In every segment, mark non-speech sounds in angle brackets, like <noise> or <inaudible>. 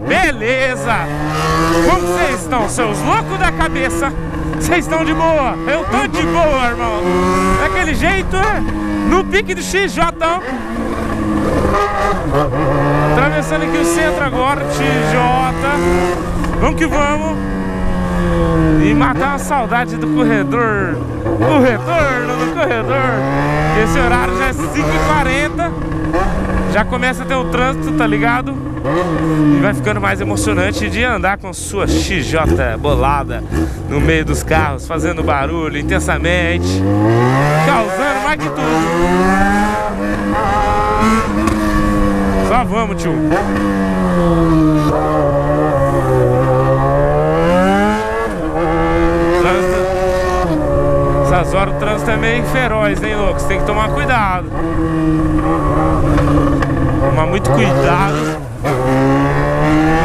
Beleza! Como vocês estão, seus loucos da cabeça? Vocês estão de boa? Eu tô de boa, irmão. Daquele jeito? No pique do XJ. Atravessando aqui o centro agora, XJ. Vamos que vamos. E matar a saudade do corredor. O retorno do corredor. Esse horário já é 5h40. Já começa a ter o trânsito, tá ligado? E vai ficando mais emocionante de andar com sua XJ bolada no meio dos carros, fazendo barulho intensamente, causando mais que tudo. Só vamos, tio. Essas horas o trânsito é meio feroz, hein, louco? Você tem que tomar cuidado. Tomar muito cuidado.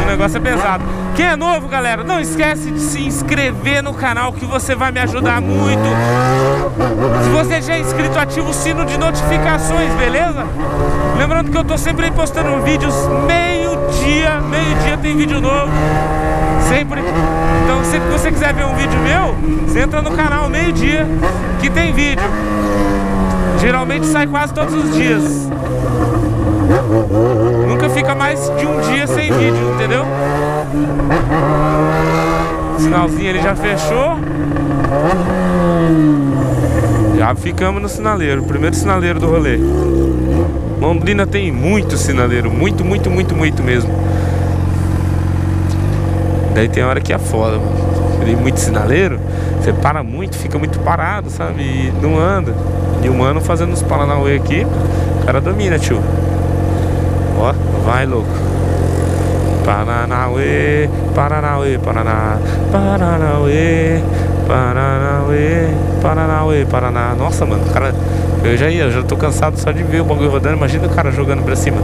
O negócio é pesado. Quem é novo, galera, não esquece de se inscrever no canal que você vai me ajudar muito. Se você já é inscrito, ativa o sino de notificações, beleza? Lembrando que eu tô sempre postando vídeos meio-dia, meio-dia tem vídeo novo. Sempre. Então, se você quiser ver um vídeo meu, você entra no canal meio-dia que tem vídeo. Geralmente sai quase todos os dias. Nunca fica mais de um dia sem vídeo, entendeu? O sinalzinho ele já fechou. Já ficamos no sinaleiro, primeiro sinaleiro do rolê. Londrina tem muito sinaleiro, muito, muito, muito, muito mesmo. Daí tem hora que é foda, mano. Tem muito sinaleiro, você para muito, fica muito parado, sabe? E não anda. E o mano fazendo os Paranauê aqui, o cara domina, tio. Ó, vai louco. Paranauê, Paranauê, Paraná, Paranauê, Paranauê, Paranauê, Paraná. Nossa, mano, cara, eu já ia, eu já tô cansado só de ver o bagulho rodando. Imagina o cara jogando pra cima.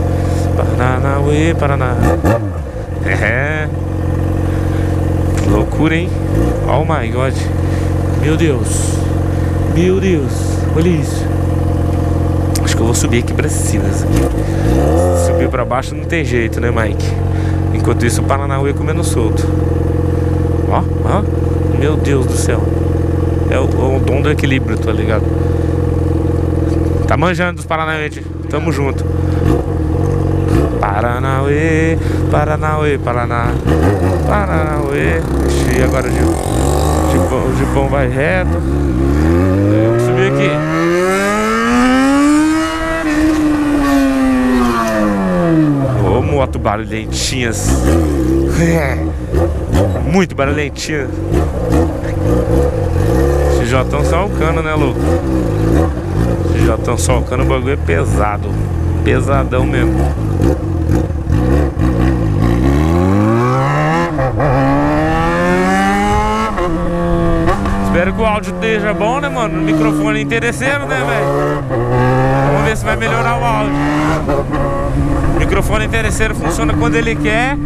Paranauê, Paraná. É. Loucura, hein? Oh my god. Meu Deus. Meu Deus. Olha isso. Acho que eu vou subir aqui pra cima. Subir pra baixo não tem jeito, né, Mike? Enquanto isso, o Paranauê comendo solto. Ó, ó. Meu Deus do céu. É o, o dom do equilíbrio, tá ligado? Tá manjando dos Paranauê, tamo junto. Paranauê, Paranauê, Paraná, Paranauê. E agora o Gipão, o vai reto. Vamos subir aqui. Ô moto barulhentinhas. <laughs> Muito barulhentinha. XJ só o cano, né, louco? XJ só o cano, o bagulho é pesado. Pesadão mesmo. Espero que o áudio esteja bom, né, mano? O microfone interesseiro, né, velho? Vamos ver se vai melhorar o áudio. O microfone interesseiro funciona quando ele quer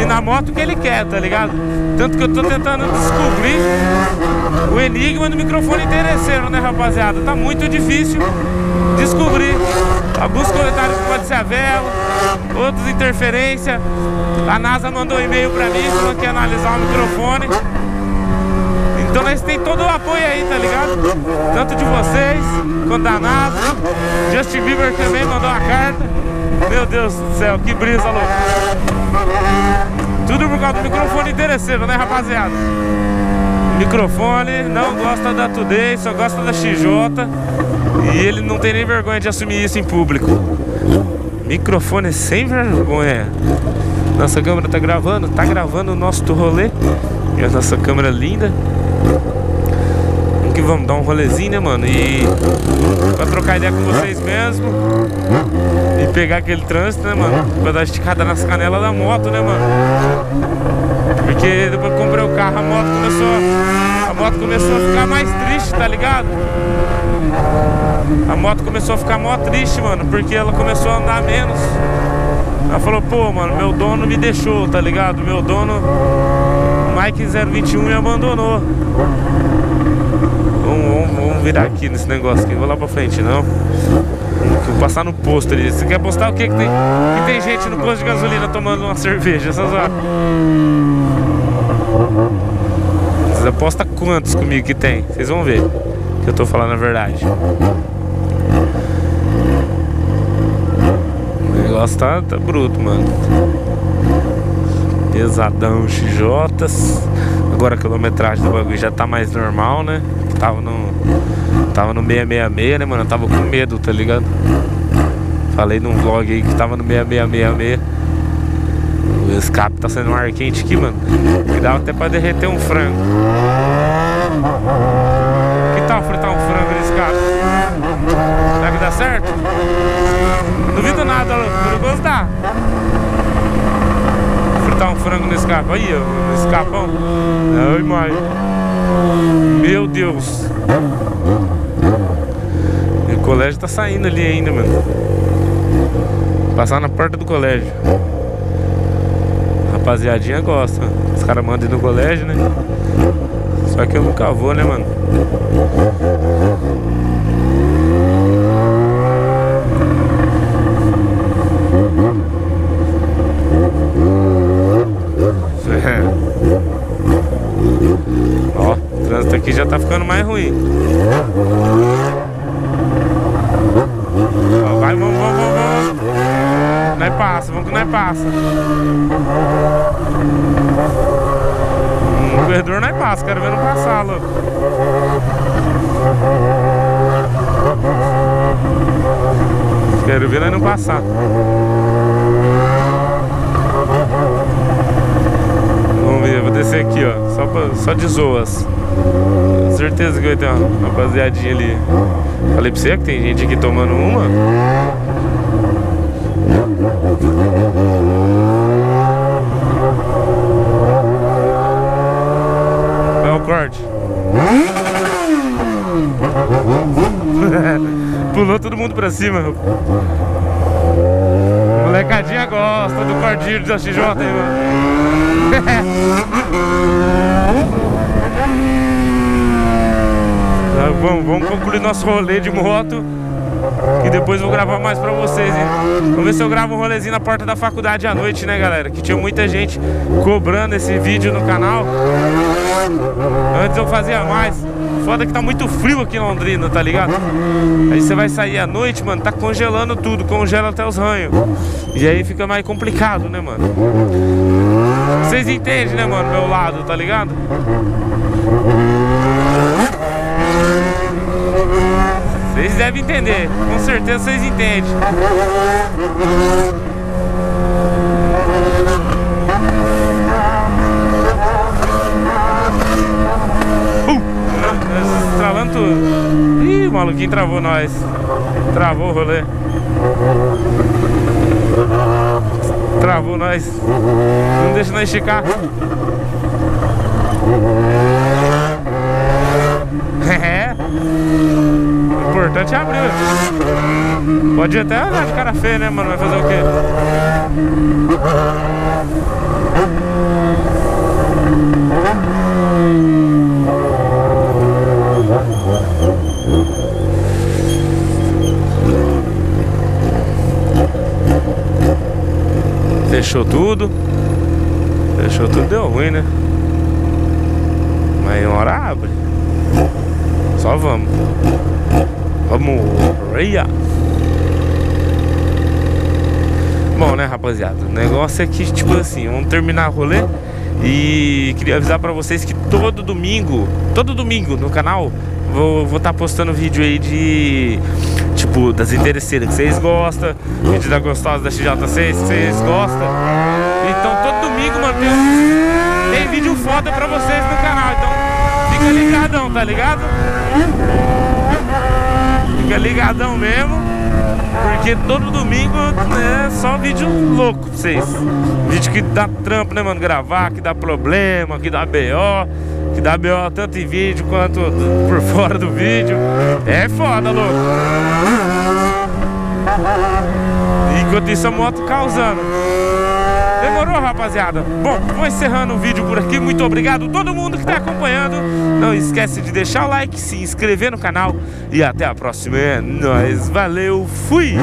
e na moto que ele quer, tá ligado? Tanto que eu tô tentando descobrir o enigma do microfone interesseiro, né, rapaziada? Tá muito difícil descobrir. Alguns comentários que pode ser a vela, outros interferência. A NASA mandou um e-mail pra mim falando que ia analisar o microfone. Então nós tem todo o apoio aí, tá ligado? Tanto de vocês quanto da NASA. Justin Bieber também mandou uma carta. Meu Deus do céu, que brisa louco. Tudo por causa do microfone interesseiro, né, rapaziada? Microfone, não gosta da Today, só gosta da XJ. E ele não tem nem vergonha de assumir isso em público. Microfone sem vergonha. Nossa câmera tá gravando, tá gravando o nosso rolê. E a nossa câmera linda. Vamos que vamos dar um rolezinho, né, mano? E pra trocar ideia com vocês mesmo. E pegar aquele trânsito, né, mano? Pra dar esticada nas canelas da moto, né, mano? Porque depois que comprei o carro, a moto começou. A moto começou a ficar mais triste, tá ligado? A moto começou a ficar mó triste, mano, porque ela começou a andar menos. Ela falou, pô, mano, meu dono me deixou, tá ligado? Meu dono, Mike 021, me abandonou. Vamos, vamos, vamos, virar aqui nesse negócio aqui, vou lá pra frente, não. Vou passar no posto ali. Você quer postar o que que tem? Que tem gente no posto de gasolina tomando uma cerveja, essas horas. Você aposta quantos comigo que tem? Vocês vão ver que eu tô falando a verdade. O negócio tá, tá bruto, mano. Pesadão XJs. Agora a quilometragem do bagulho já tá mais normal, né? Tava no. Tava no 666, né, mano? Eu tava com medo, tá ligado? Falei num vlog aí que tava no 6666. O escape tá sendo um ar quente aqui, mano. Que dava até pra derreter um frango. Tal fritar um frango nesse escape? Será que dá certo? Duvido nada, perigoso dá. Fritar um frango no escape. Aí, ó, no escapão. Ai, mãe. Meu Deus. O colégio tá saindo ali ainda, mano. Passar na porta do colégio. Rapaziadinha gosta. Os caras mandam ir no colégio, né? Só que eu nunca vou, né, mano? <laughs> Ó, o trânsito aqui já tá ficando mais ruim. Ó, vai, vamos, vamos, vamos, vamos. Nós passa, vamos que nós passa. No corredor nós passa, quero ver não passar, louco. Quero ver não passar. Vamos ver, vou descer aqui, ó. Só, pra, só de zoas. Certeza que vai ter uma rapaziadinha ali. Falei pra você que tem gente aqui tomando uma. Qual é o corte? Pulou todo mundo pra cima. Molecadinha gosta do cordilho da XJ. <laughs> Tá, vamos, vamos concluir nosso rolê de moto. E depois vou gravar mais pra vocês, hein? Vamos ver se eu gravo um rolezinho na porta da faculdade à noite, né, galera? Que tinha muita gente cobrando esse vídeo no canal. Antes eu fazia mais. Foda que tá muito frio aqui em Londrina, tá ligado? Aí você vai sair à noite, mano, tá congelando tudo, congela até os ranhos. E aí fica mais complicado, né, mano? Vocês entendem, né, mano, meu lado, tá ligado? Vocês devem entender, com certeza vocês entendem. Uh, Travando tudo. Ih, o maluquinho travou nós. Travou o rolê. Travou nós. Não deixa nós esticar. <laughs> É. O importante é abrir. Pode até olhar de cara feia, né, mano? Vai fazer o quê? Fechou tudo. Fechou tudo, deu ruim, né? Mas uma hora abre. Só vamos. Vamos. Ria. Bom, né, rapaziada? O negócio é que, tipo assim, vamos terminar o rolê. E queria avisar pra vocês que todo domingo, todo domingo no canal, vou estar tá postando vídeo aí de, tipo, das interesseiras que vocês gostam, vídeo da gostosa da XJ6 que vocês gostam. Então todo domingo, mano, tem, tem vídeo foda pra vocês no canal. Então fica ligadão, tá ligado? Fica ligadão mesmo. Porque todo domingo é só vídeo louco pra vocês. Vídeo que dá trampo, né, mano? Gravar, que dá problema, que dá BO, dá BO tanto em vídeo quanto por <laughs> fora do vídeo. É foda, louco. Enquanto isso a moto causando. Demorou, rapaziada? Bom, vou encerrando o vídeo por aqui. Muito obrigado a todo mundo que está acompanhando. Não esquece de deixar o like, se inscrever no canal e até a próxima. É nóis, valeu, fui!